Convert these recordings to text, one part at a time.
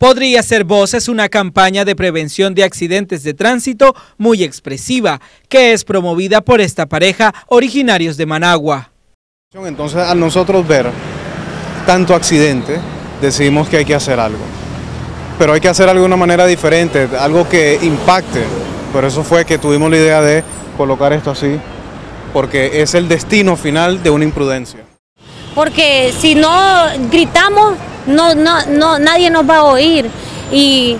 Podría ser Voces una campaña de prevención de accidentes de tránsito muy expresiva, que es promovida por esta pareja originarios de Managua. Entonces, al nosotros ver tanto accidente, decidimos que hay que hacer algo. Pero hay que hacer algo de una manera diferente, algo que impacte. Por eso fue que tuvimos la idea de colocar esto así, porque es el destino final de una imprudencia. Porque si no gritamos, no, no, no, nadie nos va a oír. Y,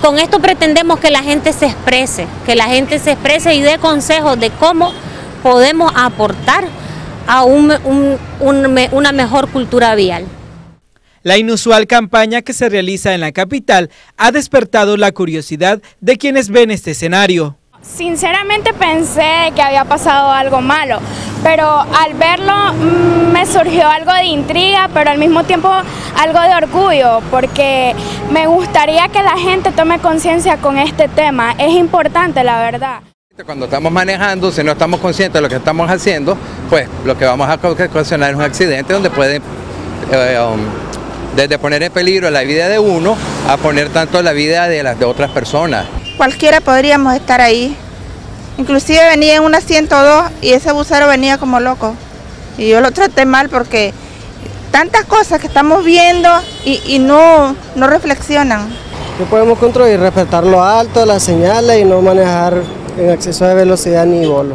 con esto pretendemos que la gente se exprese, que la gente se exprese y dé consejos de cómo podemos aportar a una mejor cultura vial. La inusual campaña que se realiza en la capital ha despertado la curiosidad de quienes ven este escenario. Sinceramente pensé que había pasado algo malo, pero al verlo mm, me surgió algo de intriga, pero al mismo tiempo algo de orgullo, porque me gustaría que la gente tome conciencia con este tema. Es importante, la verdad. Cuando estamos manejando, si no estamos conscientes de lo que estamos haciendo, pues lo que vamos a ocasionar es un accidente donde puede, eh, um, desde poner en peligro la vida de uno, a poner tanto la vida de las de otras personas. Cualquiera podríamos estar ahí. Inclusive venía en una 102 y ese bucero venía como loco. Y yo lo traté mal porque tantas cosas que estamos viendo y, no, no reflexionan. ¿Qué podemos controlar? Respetar lo alto, las señales y no manejar en exceso de velocidad ni bolo.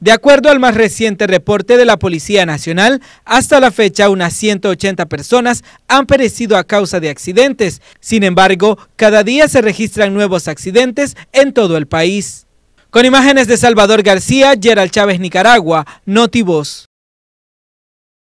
De acuerdo al más reciente reporte de la Policía Nacional, hasta la fecha unas 180 personas han perecido a causa de accidentes. Sin embargo, cada día se registran nuevos accidentes en todo el país. Con imágenes de Salvador García, Gerald Chávez, Nicaragua, Notivoz.